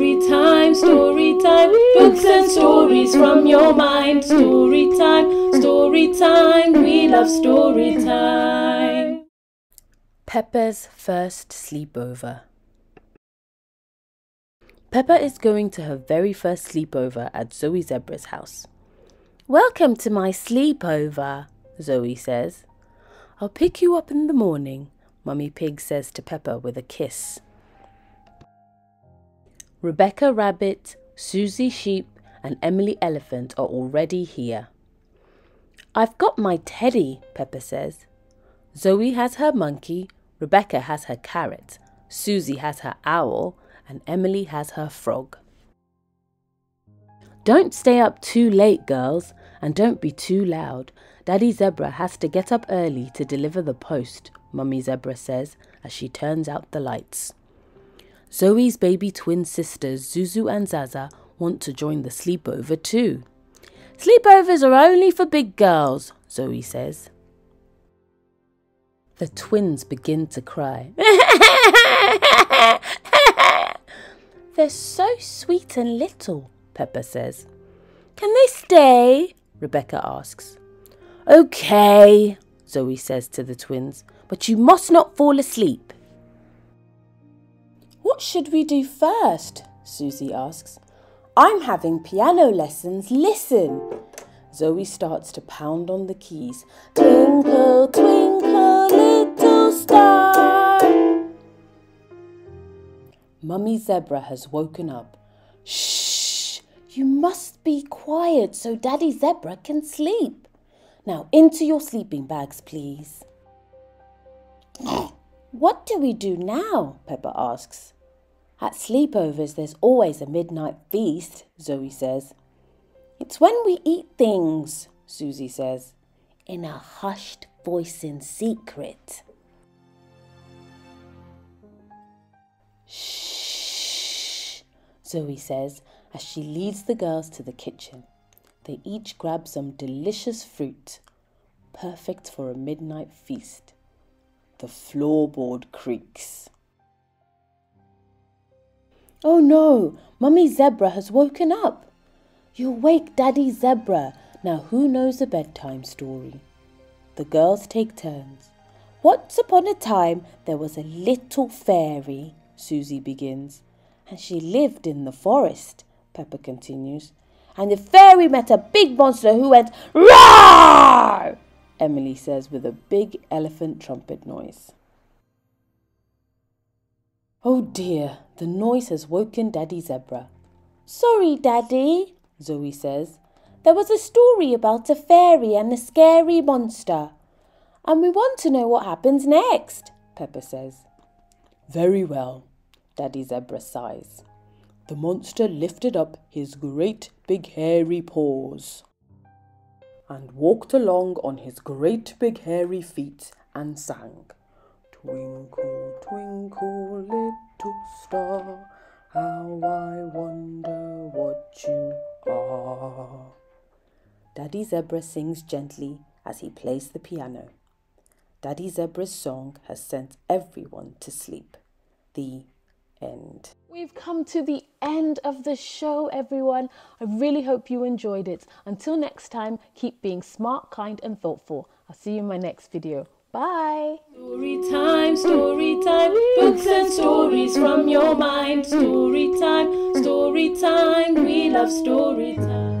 Story time, story time, books and stories from your mind. Story time, story time, we love story time. Peppa's first sleepover. Peppa is going to her very first sleepover at Zoe Zebra's house. Welcome to my sleepover, Zoe says. I'll pick you up in the morning, Mummy Pig says to Peppa with a kiss. Rebecca Rabbit, Susie Sheep, and Emily Elephant are already here. I've got my teddy, Peppa says. Zoe has her monkey, Rebecca has her carrot, Susie has her owl, and Emily has her frog. Don't stay up too late, girls, and don't be too loud. Daddy Zebra has to get up early to deliver the post, Mummy Zebra says as she turns out the lights. Zoe's baby twin sisters, Zuzu and Zaza, want to join the sleepover too. Sleepovers are only for big girls, Zoe says. The twins begin to cry. They're so sweet and little, Peppa says. Can they stay? Rebecca asks. Okay, Zoe says to the twins, but you must not fall asleep. What should we do first? Susie asks. I'm having piano lessons. Listen. Zoe starts to pound on the keys. Twinkle, twinkle, little star. Mummy Zebra has woken up. Shh! You must be quiet so Daddy Zebra can sleep. Now into your sleeping bags, please. What do we do now? Peppa asks. At sleepovers, there's always a midnight feast, Zoe says. It's when we eat things, Susie says, in a hushed voice in secret. Shh, Zoe says as she leads the girls to the kitchen. They each grab some delicious fruit, perfect for a midnight feast. The floorboard creaks. Oh no, Mummy Zebra has woken up. You'll wake Daddy Zebra. Now who knows a bedtime story? The girls take turns. Once upon a time there was a little fairy, Susie begins, and she lived in the forest, Peppa continues. And the fairy met a big monster who went Roar! Emily says with a big elephant trumpet noise. Oh dear, the noise has woken Daddy Zebra. Sorry, Daddy, Zoe says. There was a story about a fairy and a scary monster. And we want to know what happens next, Peppa says. Very well, Daddy Zebra sighs. The monster lifted up his great big hairy paws and walked along on his great big hairy feet and sang. Twinkle, twinkle, little star, how I wonder what you are. Daddy Zebra sings gently as he plays the piano. Daddy Zebra's song has sent everyone to sleep. The end. We've come to the end of the show, everyone. I really hope you enjoyed it. Until next time, keep being smart, kind, and thoughtful. I'll see you in my next video. Bye. Story time, story time, books and stories from your mind. Story time, story time, we love story time.